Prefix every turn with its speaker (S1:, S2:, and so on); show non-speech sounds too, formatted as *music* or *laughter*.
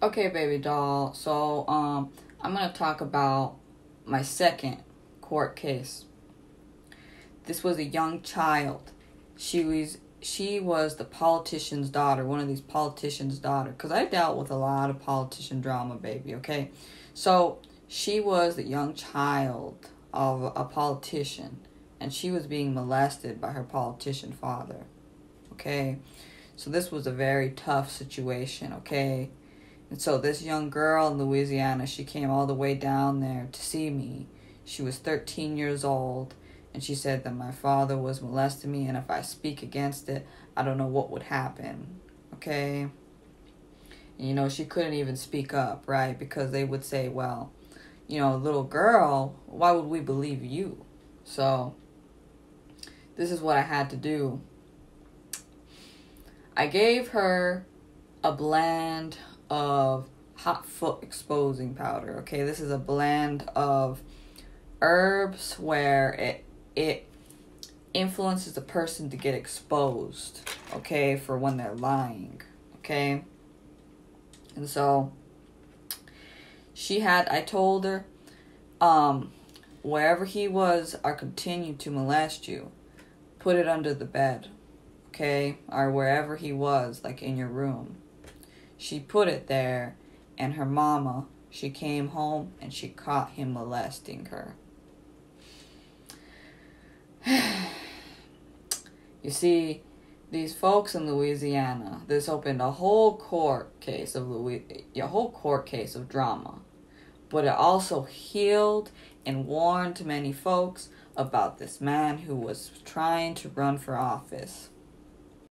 S1: Okay, baby doll. So, um, I'm gonna talk about my second court case. This was a young child. She was she was the politician's daughter, one of these politicians' daughter. Cause I dealt with a lot of politician drama, baby. Okay, so she was the young child of a politician, and she was being molested by her politician father. Okay, so this was a very tough situation. Okay, and so this young girl in Louisiana, she came all the way down there to see me. She was 13 years old and she said that my father was molesting me and if I speak against it, I don't know what would happen. Okay? And, you know, she couldn't even speak up, right? Because they would say, well, you know, little girl, why would we believe you? So, this is what I had to do. I gave her a blend of hot foot exposing powder. Okay, this is a blend of herbs where it it influences the person to get exposed, okay, for when they're lying, okay? And so she had I told her um wherever he was I continued to molest you, put it under the bed, okay? Or wherever he was, like in your room. She put it there and her mama, she came home and she caught him molesting her. *sighs* you see, these folks in Louisiana, this opened a whole court case of Louis, a whole court case of drama, but it also healed and warned many folks about this man who was trying to run for office.